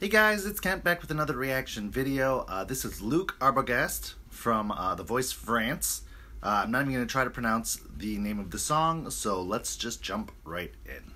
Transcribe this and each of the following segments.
Hey guys, it's Kent back with another reaction video. Uh, this is Luc Arbogast from uh, The Voice France. Uh, I'm not even going to try to pronounce the name of the song, so let's just jump right in.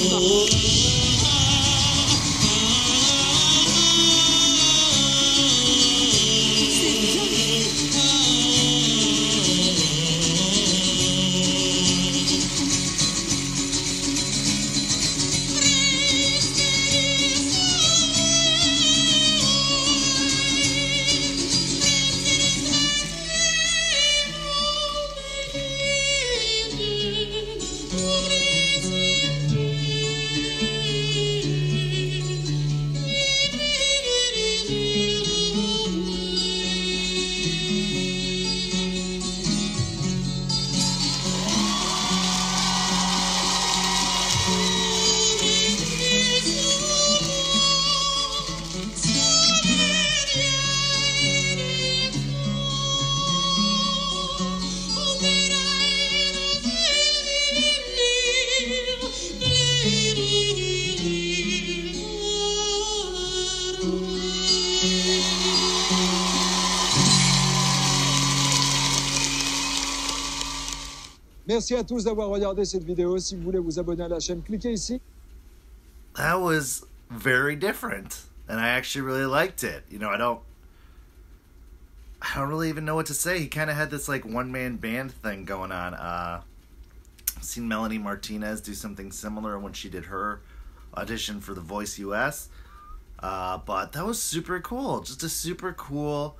Stop. Merci à tous d'avoir regardé cette vidéo. Si vous voulez vous abonner à la chaîne, cliquez ici. That was very different, and I actually really liked it. You know, I don't, I don't really even know what to say. He kind of had this like one man band thing going on. Uh, I've seen Melanie Martinez do something similar when she did her audition for The Voice US. Uh, but that was super cool. Just a super cool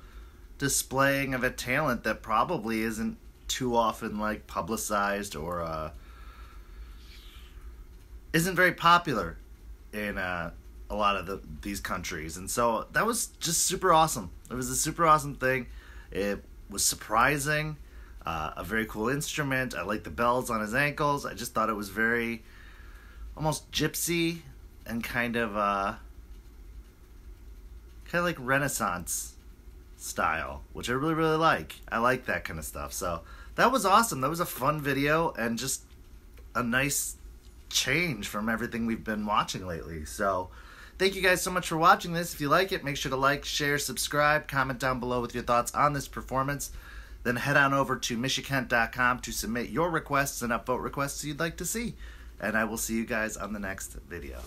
displaying of a talent that probably isn't too often like publicized or uh, isn't very popular in uh, a lot of the, these countries. And so that was just super awesome. It was a super awesome thing. It was surprising. Uh, a very cool instrument. I like the bells on his ankles. I just thought it was very almost gypsy and kind of uh, kind of like Renaissance style, which I really really like. I like that kind of stuff. So that was awesome. That was a fun video and just a nice change from everything we've been watching lately. So, thank you guys so much for watching this. If you like it, make sure to like, share, subscribe, comment down below with your thoughts on this performance. Then head on over to michikent.com to submit your requests and upvote requests you'd like to see. And I will see you guys on the next video.